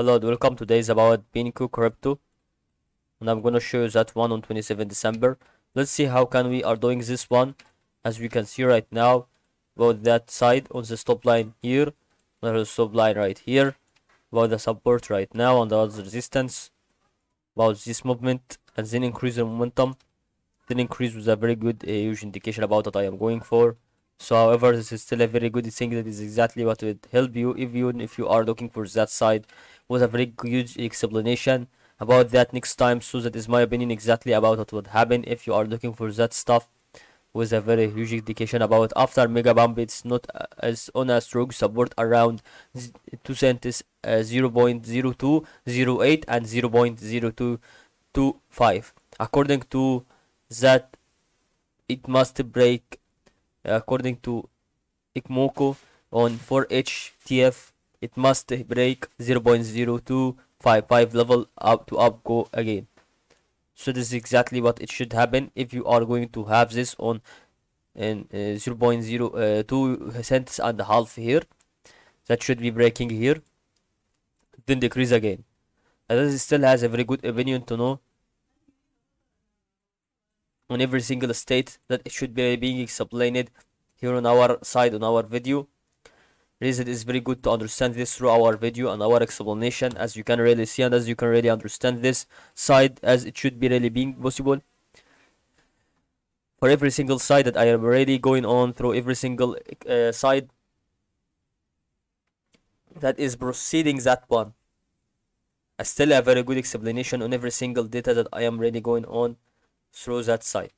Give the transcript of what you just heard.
Hello welcome. Today is about BENQI Crypto and I'm gonna show you that one on 27 December. Let's see how can we are doing this one as we can see right now about that side on the stop line here there's a stop line right here about the support right now and the other resistance about this movement and then increase the momentum then increase with a very good uh, huge indication about what I am going for so however this is still a very good thing that is exactly what would help you if even if you are looking for that side with a very huge explanation about that next time so that is my opinion exactly about what would happen if you are looking for that stuff with a very huge indication about after mega bump it's not as on a strong support around 2 cents uh, 0 0.0208 and 0 0.0225 according to that it must break according to Ichimoku on 4HTF it must break 0.0255 level up to up go again. So this is exactly what it should happen if you are going to have this on in uh, 0.02 uh, cents and a half here. That should be breaking here. Then decrease again. And this still has a very good opinion to know on every single state that it should be being explained here on our side on our video reason is very good to understand this through our video and our explanation as you can really see and as you can really understand this side as it should be really being possible. For every single side that I am already going on through every single uh, side that is proceeding that one I still have very good explanation on every single data that I am really going on through that side